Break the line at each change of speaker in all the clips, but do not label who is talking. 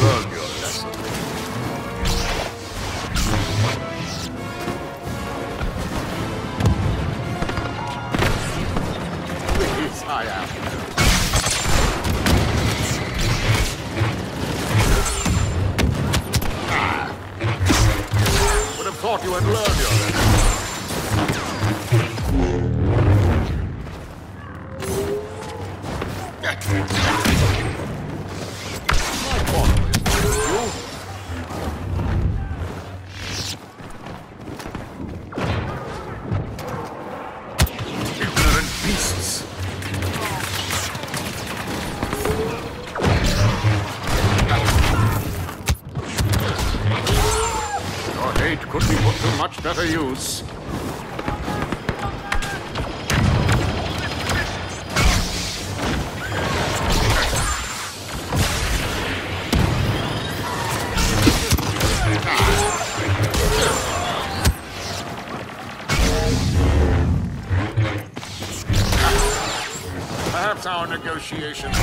your lesson. I am. Would have thought you our negotiations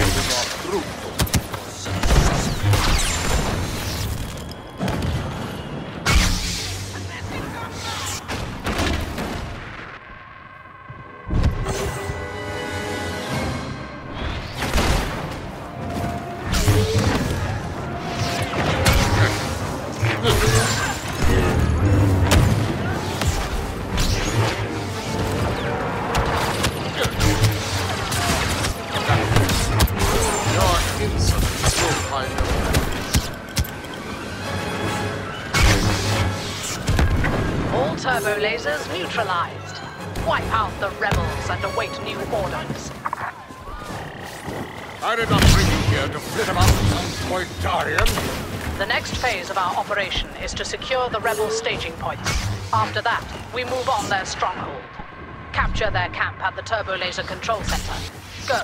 neutralized. Wipe out the rebels and await new orders.
I did not bring you here to flit about some Pointarian.
The next phase of our operation is to secure the rebel staging points. After that, we move on their stronghold. Capture their camp at the turbo laser control center. Go.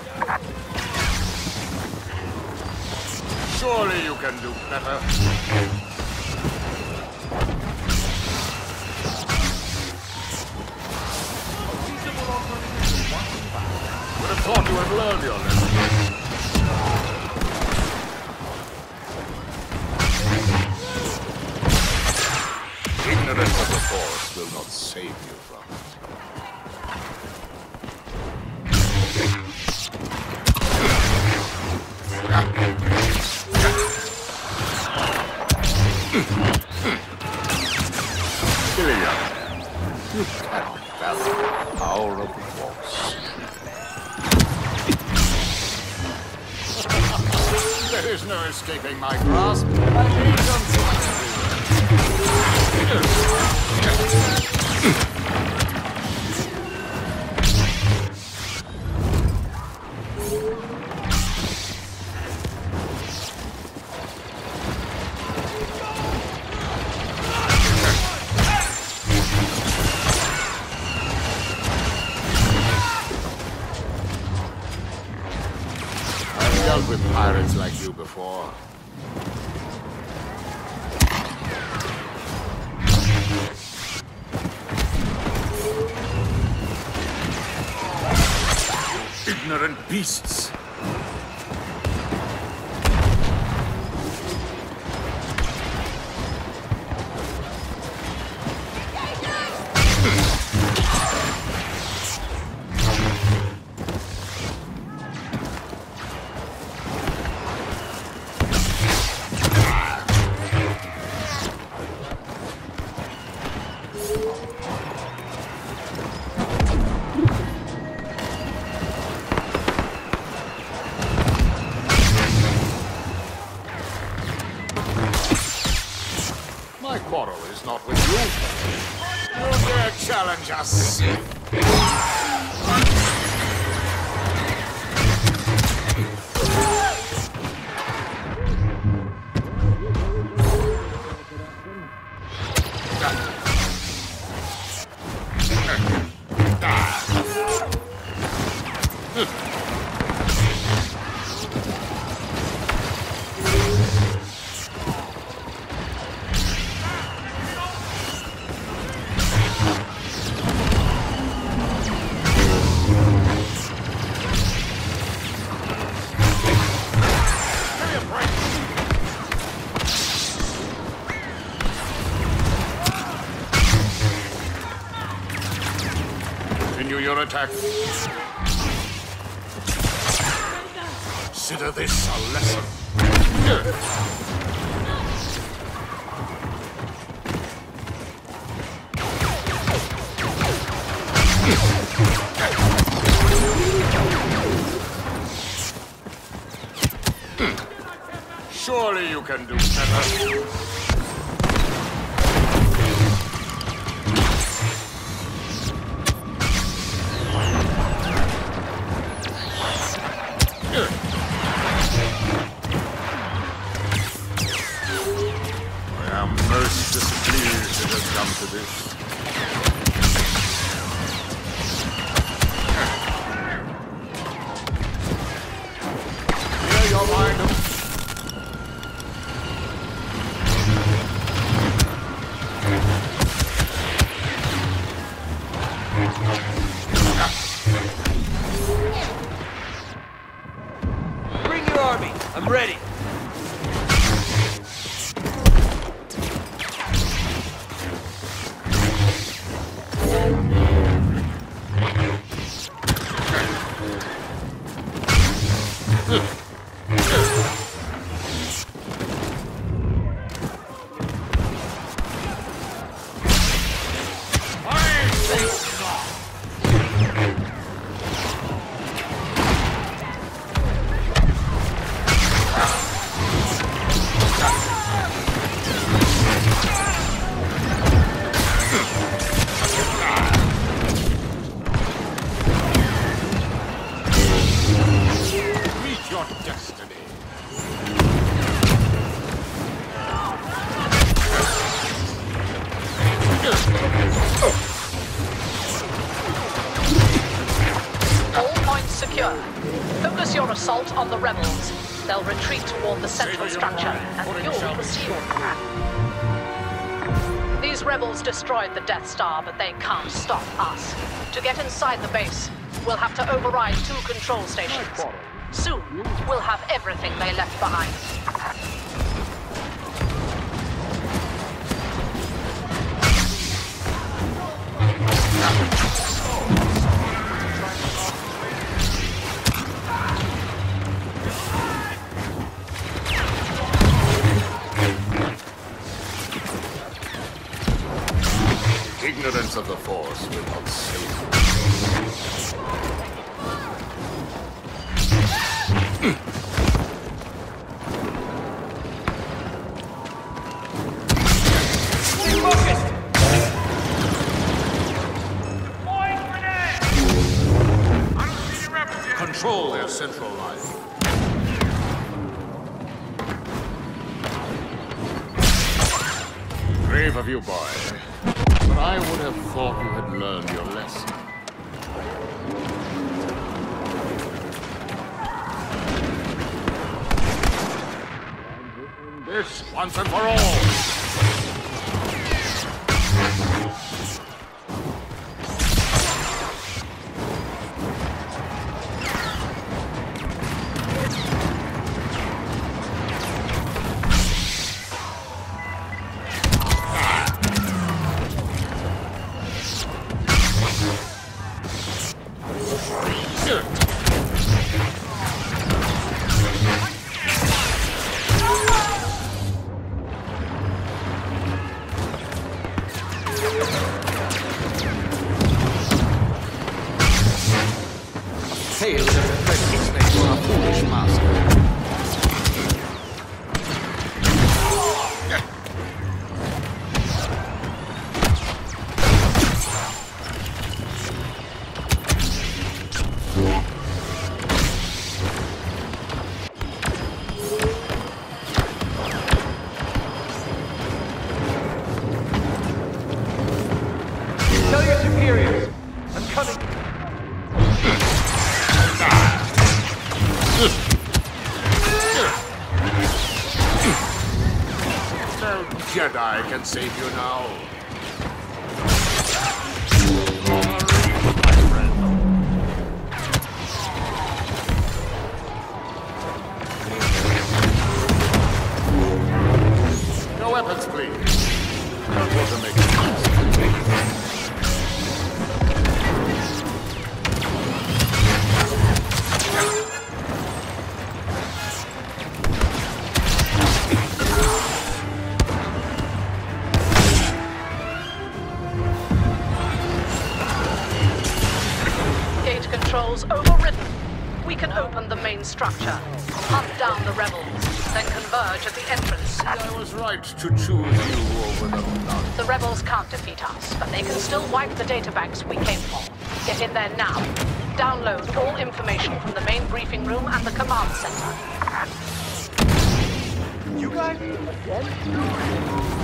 Surely you can do better. You learned your lesson. Ignorance of the Force will not save you from it. Ilya, you cannot balance the power of the Force. No escaping my grasp. I need you before. Ignorant beasts. Quarrel is not with you. You dare challenge us. Attack. Consider this a lesson. Surely you can do better. I am most displeased it has come to this.
Secure. Focus your assault on the rebels. They'll retreat toward the central structure, and you'll pursue. These rebels destroyed the Death Star, but they can't stop us. To get inside the base, we'll have to override two control stations. Soon, we'll have everything they left behind.
Ignorance of the Force will not save. Control their central line. Brave of you, boy. I would have thought you had learned your lesson. This once and for all.
Foolish master.
Can save you now. No weapons, please.
Hunt down the rebels, then converge at the entrance.
I was right to choose you over them. blood.
The rebels can't defeat us, but they can still wipe the databanks we came for. Get in there now. Download all information from the main briefing room and the command center.
You guys?
Kneel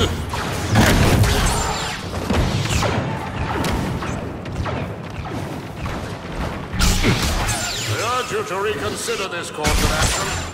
I urge you to reconsider this course of action.